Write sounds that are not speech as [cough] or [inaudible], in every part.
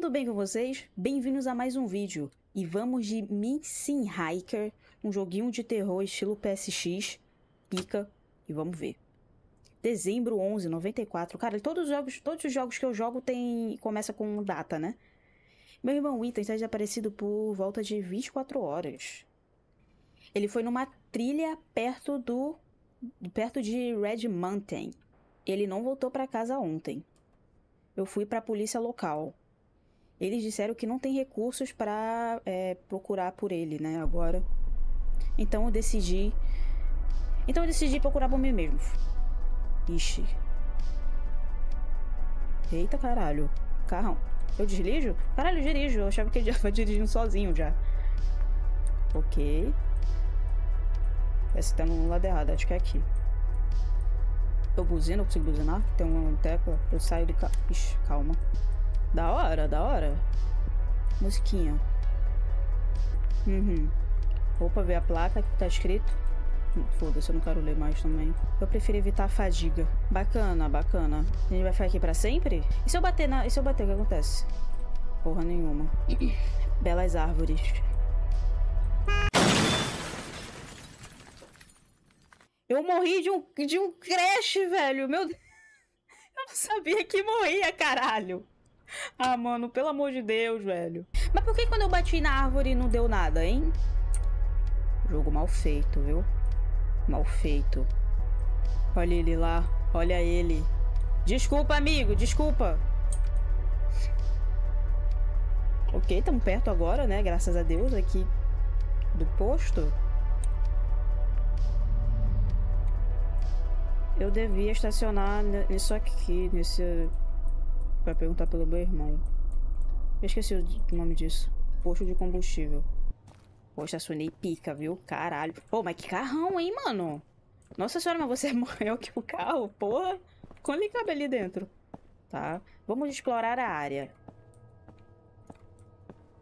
tudo bem com vocês? Bem-vindos a mais um vídeo. E vamos de Missing Hiker, um joguinho de terror estilo PSX, pica, e vamos ver. Dezembro 11, 94. Cara, todos os jogos, todos os jogos que eu jogo tem começa com data, né? Meu irmão Ethan está desaparecido por volta de 24 horas. Ele foi numa trilha perto do perto de Red Mountain. Ele não voltou para casa ontem. Eu fui para a polícia local. Eles disseram que não tem recursos para é, procurar por ele, né? Agora. Então eu decidi. Então eu decidi procurar por mim mesmo. Ixi. Eita caralho. Carrão. Eu deslijo? Caralho, eu dirijo. Eu achava que ele já vai dirigindo sozinho já. Ok. Esse tá no lado errado, acho que é aqui. Eu buzino, eu consigo buzinar? Tem uma tecla, eu saio de cá. Ixi, calma. Da hora, da hora. Musiquinha. Uhum. Opa, ver a placa que tá escrito. Foda-se, eu não quero ler mais também. Eu prefiro evitar a fadiga. Bacana, bacana. A gente vai ficar aqui pra sempre? E se eu bater na... E se eu bater, o que acontece? Porra nenhuma. [clears throat] Belas árvores. Eu morri de um, de um crash, velho. Meu Deus. [laughs] Eu não sabia que morria, caralho. [laughs] Ah, mano, pelo amor de Deus, velho. Mas por que quando eu bati na árvore não deu nada, hein? Jogo mal feito, viu? Mal feito. Olha ele lá. Olha ele. Desculpa, amigo. Desculpa. Ok, estamos perto agora, né? Graças a Deus, aqui do posto. Eu devia estacionar nisso aqui, nesse... Pra perguntar pelo meu irmão. Eu esqueci o nome disso. Posto de combustível. Pô, estacionei pica, viu? Caralho. Pô, mas que carrão, hein, mano? Nossa senhora, mas você [laughs] morreu que o carro? Porra. Quando ele cabe ali dentro? Tá. Vamos explorar a área.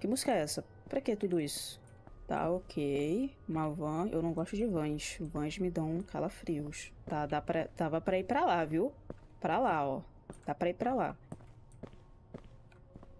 Que música é essa? Pra que tudo isso? Tá, ok. Uma van. Eu não gosto de vans. Vans me dão calafrios. Tá, dá pra... Tava pra ir pra lá, viu? Pra lá, ó. Dá pra ir pra lá.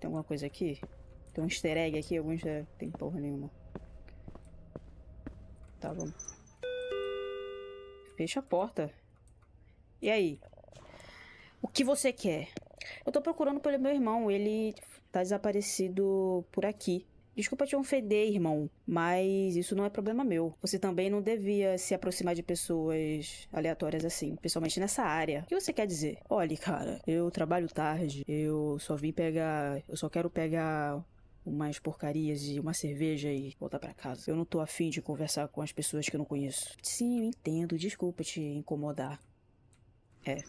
Tem alguma coisa aqui? Tem um easter egg aqui? Alguns... Tem porra nenhuma. Tá, vamos. Fecha a porta. E aí? O que você quer? Eu tô procurando pelo meu irmão. Ele tá desaparecido por aqui. Desculpa te ofender, irmão, mas isso não é problema meu. Você também não devia se aproximar de pessoas aleatórias assim, principalmente nessa área. O que você quer dizer? Olhe, cara, eu trabalho tarde, eu só vim pegar. Eu só quero pegar umas porcarias e uma cerveja e voltar para casa. Eu não tô afim de conversar com as pessoas que eu não conheço. Sim, eu entendo, desculpa te incomodar. É,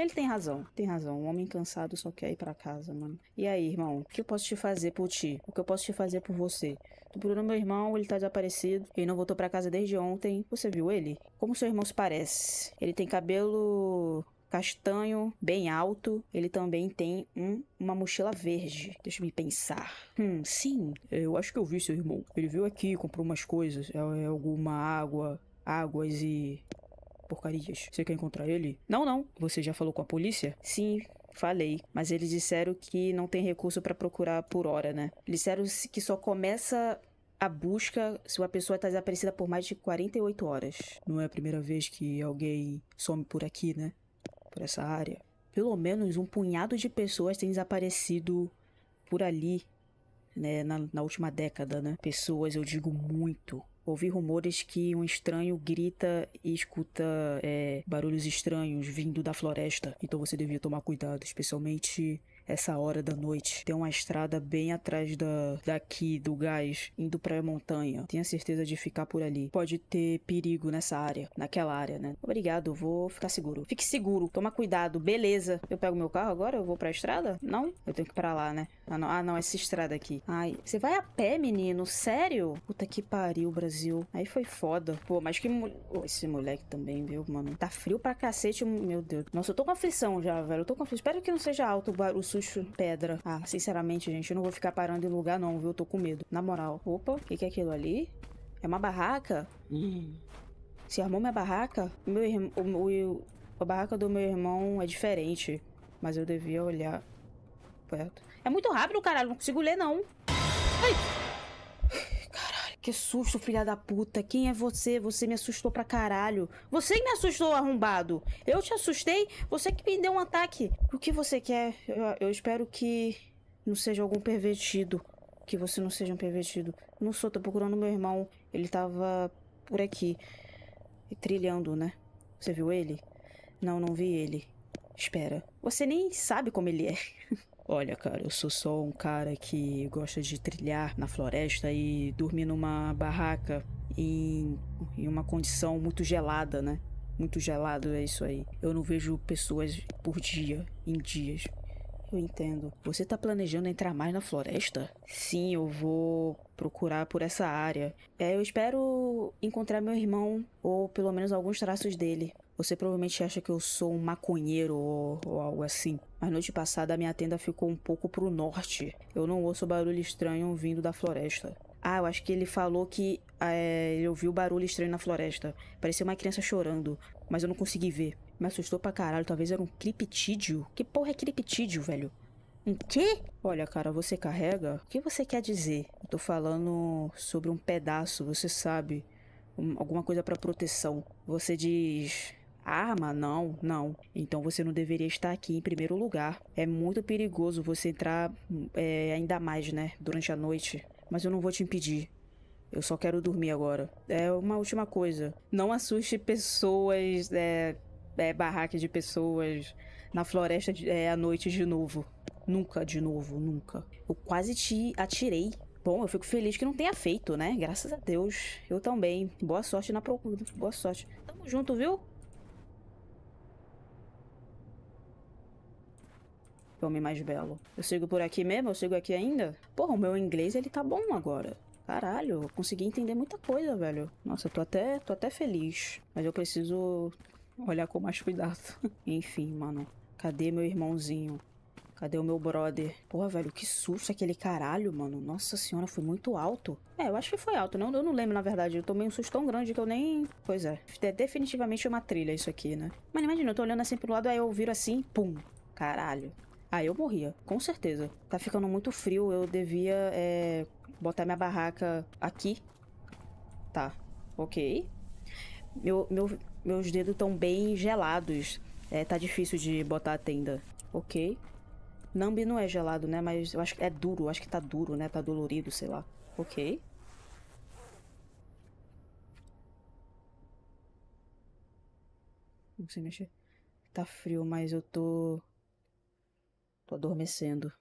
ele tem razão, tem razão. Um homem cansado só quer ir para casa, mano. E aí, irmão, o que eu posso te fazer por ti? O que eu posso te fazer por você? Tô procurando meu irmão, ele tá desaparecido. Ele não voltou para casa desde ontem. Você viu ele? Como seu irmão se parece? Ele tem cabelo castanho, bem alto. Ele também tem um, uma mochila verde. Deixa me pensar. Hum, sim. Eu acho que eu vi seu irmão. Ele veio aqui, comprou umas coisas. É, é alguma água, águas e porcarias. Você quer encontrar ele? Não, não. Você já falou com a polícia? Sim, Falei, mas eles disseram que não tem recurso para procurar por hora, né? Eles disseram que só começa a busca se uma pessoa está desaparecida por mais de 48 horas. Não é a primeira vez que alguém some por aqui, né? Por essa área. Pelo menos um punhado de pessoas tem desaparecido por ali, né? Na, na última década, né? Pessoas, eu digo muito. Ouvi rumores que um estranho grita e escuta é, barulhos estranhos vindo da floresta. Então você devia tomar cuidado, especialmente essa hora da noite. Tem uma estrada bem atrás da, daqui, do gás, indo pra montanha. Tenha certeza de ficar por ali. Pode ter perigo nessa área, naquela área, né? Obrigado, vou ficar seguro. Fique seguro, toma cuidado, beleza. Eu pego meu carro agora? Eu vou pra estrada? Não? Eu tenho que ir pra lá, né? Ah não, ah, não essa estrada aqui. Ai, você vai a pé, menino? Sério? Puta que pariu, Brasil. Aí foi foda. Pô, mas que... Oh, esse moleque também, viu, mano? Tá frio pra cacete, meu Deus. Nossa, eu tô com aflição já, velho. Eu tô com aflição. Espero que não seja alto o susto pedra. Ah, sinceramente, gente, eu não vou ficar parando em lugar não, viu? Eu tô com medo. Na moral. Opa, o que, que é aquilo ali? É uma barraca? Hum. Se armou minha barraca? Meu irmão... O, o, a barraca do meu irmão é diferente. Mas eu devia olhar perto. É muito rápido, caralho. Não consigo ler, não. Ai! Que susto, filha da puta. Quem é você? Você me assustou pra caralho. Você que me assustou, arrombado. Eu te assustei? Você que me deu um ataque. O que você quer? Eu, eu espero que não seja algum pervertido. Que você não seja um pervertido. Não sou, tô procurando meu irmão. Ele tava por aqui. Trilhando, né? Você viu ele? Não, não vi ele. Espera. Você nem sabe como ele é. [laughs] Olha, cara, eu sou só um cara que gosta de trilhar na floresta e dormir numa barraca em, em uma condição muito gelada, né? Muito gelado é isso aí. Eu não vejo pessoas por dia, em dias. Eu entendo. Você tá planejando entrar mais na floresta? Sim, eu vou procurar por essa área. É, eu espero encontrar meu irmão, ou pelo menos alguns traços dele. Você provavelmente acha que eu sou um maconheiro ou, ou, algo assim. Mas noite passada a minha tenda ficou um pouco pro norte. Eu não ouço barulho estranho vindo da floresta. Ah, eu acho que ele falou que é, ele ouviu barulho estranho na floresta. Parecia uma criança chorando, mas eu não consegui ver. Me assustou pra caralho, talvez era um criptídeo. Que porra é criptídeo, velho? Um quê? Olha, cara, você carrega? O que você quer dizer? Eu tô falando sobre um pedaço, você sabe. Um, alguma coisa para proteção. Você diz Arma? Não, não. Então você não deveria estar aqui em primeiro lugar. É muito perigoso você entrar é, ainda mais, né? Durante a noite. Mas eu não vou te impedir. Eu só quero dormir agora. É uma última coisa. Não assuste pessoas, é, é de pessoas na floresta é, à noite de novo. Nunca de novo, nunca. Eu quase te atirei. Bom, eu fico feliz que não tenha feito, né? Graças a Deus. Eu também. Boa sorte na procura. Boa sorte. Tamo junto, viu? Homem mais belo. Eu sigo por aqui mesmo? Eu sigo aqui ainda? Porra, o meu inglês ele tá bom agora. Caralho, eu consegui entender muita coisa, velho. Nossa, eu tô até, tô até feliz. Mas eu preciso olhar com mais cuidado. [laughs] Enfim, mano. Cadê meu irmãozinho? Cadê o meu brother? Porra, velho, que susto aquele caralho, mano. Nossa senhora, foi muito alto. É, eu acho que foi alto. Não, eu não lembro, na verdade. Eu tomei um susto tão grande que eu nem... Pois é. É definitivamente uma trilha isso aqui, né? Mas imagina, eu tô olhando assim pro lado, aí eu viro assim, pum. Caralho. Aí eu morria, com certeza. Tá ficando muito frio, eu devia é, botar minha barraca aqui. Tá, ok. Meu, meu, meus dedos estão bem gelados. É, tá difícil de botar a tenda. Ok. Nambi não é gelado, né? Mas eu acho que é duro, acho que tá duro, né? Tá dolorido, sei lá. Ok. Não sei mexer. Tá frio, mas eu tô Tô adormecendo.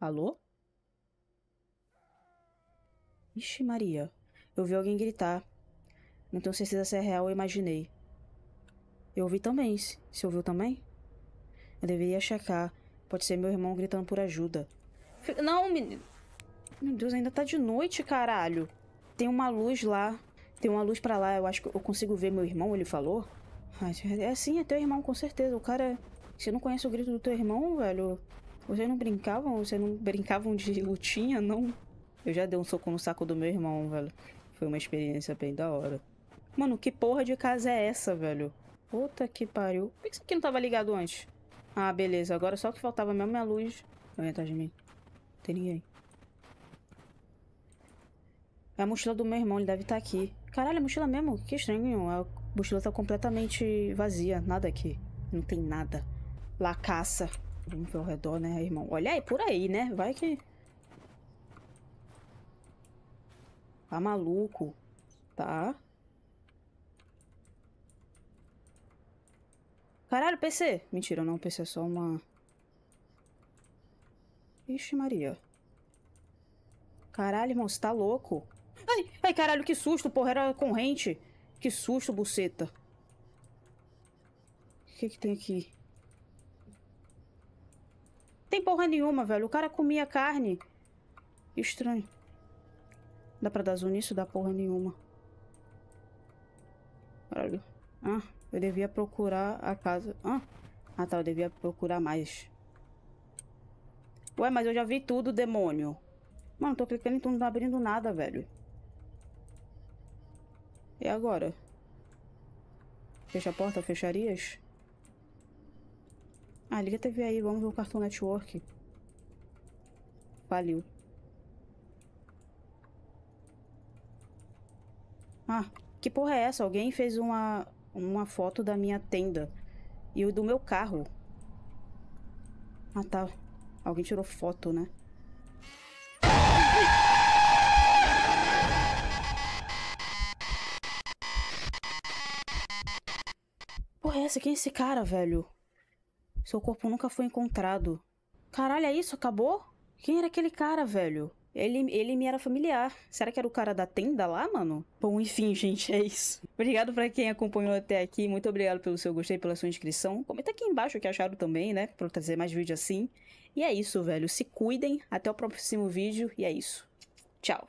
Alô? Ixi, Maria. Eu vi alguém gritar. Não tenho certeza se é real ou imaginei. Eu ouvi também. Você ouviu também? Eu deveria checar. Pode ser meu irmão gritando por ajuda. Não, menino. Meu Deus, ainda tá de noite, caralho. Tem uma luz lá. Tem uma luz para lá, eu acho que eu consigo ver meu irmão, ele falou. É assim, é teu irmão, com certeza. O cara. Você não conhece o grito do teu irmão, velho? Vocês não brincavam? Vocês não brincavam de lutinha, não? Eu já dei um soco no saco do meu irmão, velho. Foi uma experiência bem da hora. Mano, que porra de casa é essa, velho? Puta que pariu. Por que isso aqui não tava ligado antes? Ah, beleza. Agora só que faltava mesmo é a luz. Vai atrás de mim. Não tem ninguém. É a mochila do meu irmão, ele deve estar tá aqui. Caralho, a mochila mesmo? Que estranho. A mochila tá completamente vazia. Nada aqui. Não tem nada. Lá caça. Vamos ver ao redor, né, irmão? Olha aí, por aí, né? Vai que... Tá maluco. Tá. Caralho, PC. Mentira, não. PC é só uma... Ixi, Maria. Caralho, irmão, você tá louco? Ai, ai, caralho, que susto, porra, era corrente. Que susto, buceta. O que que tem aqui? Tem porra nenhuma, velho. O cara comia carne. Estranho. Dá pra dar zoom nisso? Dá porra nenhuma. Caralho. Ah, eu devia procurar a casa. Ah, ah tá, eu devia procurar mais. Ué, mas eu já vi tudo, demônio. Mano, tô clicando em tudo, não tá abrindo nada, velho. E agora? Fecha a porta, fecharias? Ah, liga a TV aí, vamos ver o Cartoon Network. Valeu. Ah, que porra é essa? Alguém fez uma, uma foto da minha tenda e o do meu carro. Ah, tá. Alguém tirou foto, né? Porra, é essa? Quem é esse cara, velho? Seu corpo nunca foi encontrado. Caralho, é isso? Acabou? Quem era aquele cara, velho? Ele, ele me era familiar. Será que era o cara da tenda lá, mano? Bom, enfim, [laughs] gente, é isso. Obrigado para quem acompanhou até aqui. Muito obrigado pelo seu gostei, pela sua inscrição. Comenta aqui embaixo o que acharam também, né? Pra eu trazer mais vídeo assim. E é isso, velho. Se cuidem. Até o próximo vídeo. E é isso. Tchau.